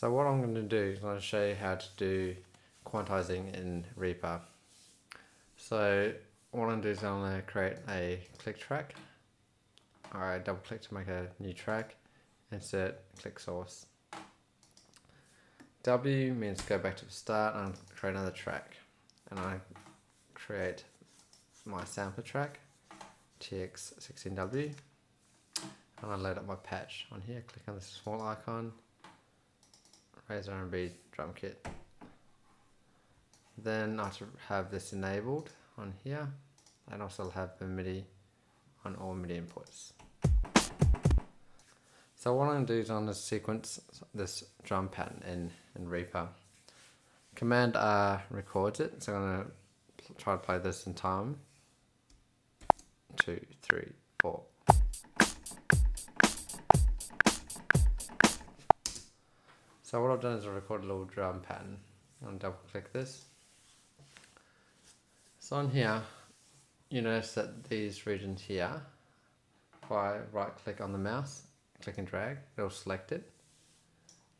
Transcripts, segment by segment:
So what I'm going to do is I'm going to show you how to do quantizing in Reaper. So what I'm going to do is I'm going to create a click track. Alright, double click to make a new track. Insert click source. W means go back to the start and create another track. And I create my sampler track, TX16W. And I load up my patch on here, click on this small icon, raise R&B drum kit. Then I have have this enabled on here and also have the MIDI on all MIDI inputs. So what I'm going to do is I'm going to sequence this drum pattern in, in Reaper. Command R records it, so I'm going to try to play this in time. Two, three, four. So what I've done is I've recorded a little drum pattern. I'm double click this. So on here, you notice that these regions here, if I right click on the mouse, click and drag, it'll select it.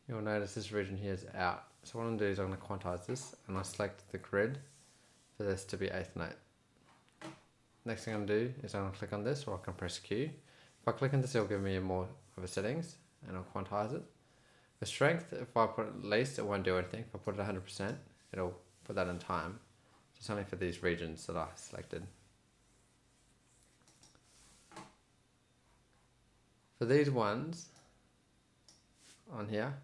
You'll notice this region here is out. So what I'm going to do is I'm going to quantize this and I select the grid for this to be eighth note. Next thing I'm going to do is I'm going to click on this or I can press Q. If I click on this it'll give me more of a settings and I'll quantize it. The strength, if I put it least it won't do anything. If I put it 100% it'll put that in time. It's only for these regions that I selected. For these ones on here,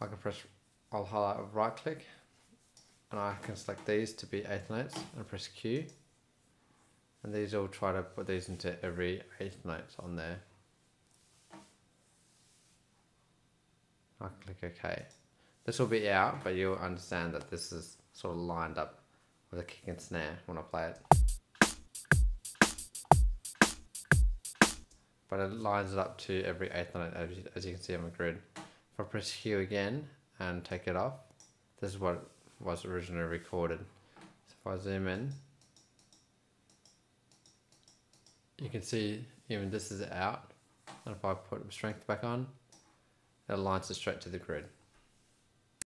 I can press, I'll highlight right click and I can select these to be eighth notes and press Q. And these will try to put these into every eighth notes on there. I click OK. This will be out, but you'll understand that this is sort of lined up with a kick and snare when I play it. but it lines it up to every eighth note as you, as you can see on the grid. If I press Q again and take it off, this is what was originally recorded. So if I zoom in, you can see even this is out. And if I put strength back on, it aligns it straight to the grid.